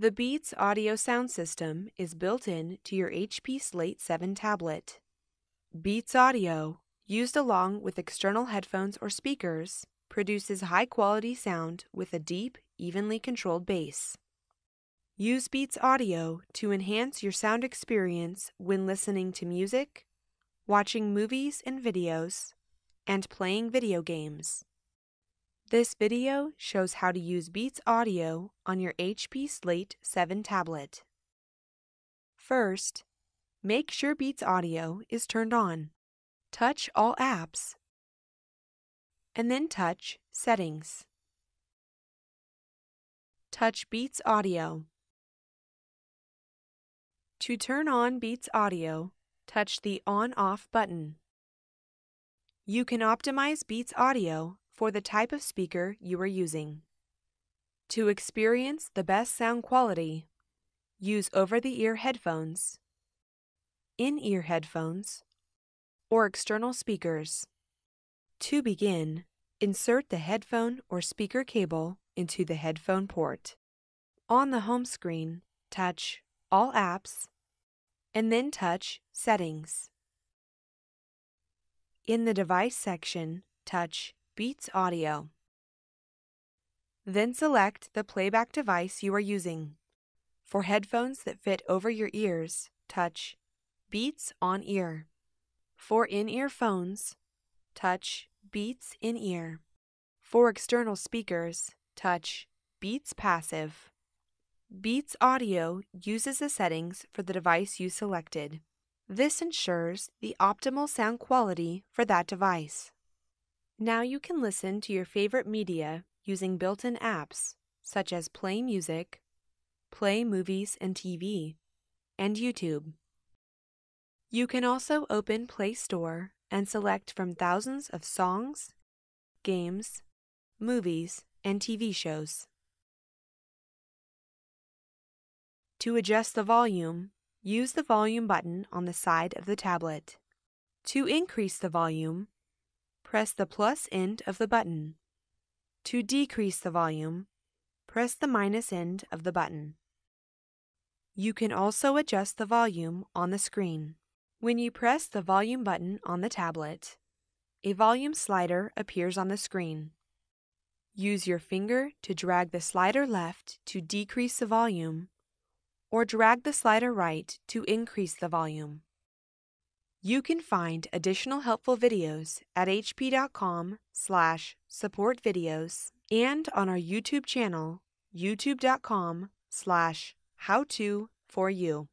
The Beats audio sound system is built in to your HP Slate 7 tablet. Beats Audio, used along with external headphones or speakers, produces high quality sound with a deep, evenly controlled bass. Use Beats Audio to enhance your sound experience when listening to music, watching movies and videos, and playing video games. This video shows how to use Beats Audio on your HP Slate 7 tablet. First, make sure Beats Audio is turned on. Touch All Apps, and then touch Settings. Touch Beats Audio. To turn on Beats Audio, touch the On-Off button. You can optimize Beats Audio for the type of speaker you are using. To experience the best sound quality, use over-the-ear headphones, in-ear headphones, or external speakers. To begin, insert the headphone or speaker cable into the headphone port. On the home screen, touch All Apps and then touch Settings. In the Device section, touch Beats Audio. Then select the playback device you are using. For headphones that fit over your ears, touch Beats on Ear. For in ear phones, touch Beats in Ear. For external speakers, touch Beats Passive. Beats Audio uses the settings for the device you selected. This ensures the optimal sound quality for that device. Now you can listen to your favorite media using built-in apps such as Play Music, Play Movies and TV, and YouTube. You can also open Play Store and select from thousands of songs, games, movies, and TV shows. To adjust the volume, use the volume button on the side of the tablet. To increase the volume, press the plus end of the button. To decrease the volume, press the minus end of the button. You can also adjust the volume on the screen. When you press the volume button on the tablet, a volume slider appears on the screen. Use your finger to drag the slider left to decrease the volume or drag the slider right to increase the volume. You can find additional helpful videos at hp.com slash support videos and on our YouTube channel, youtube.com slash how to for you.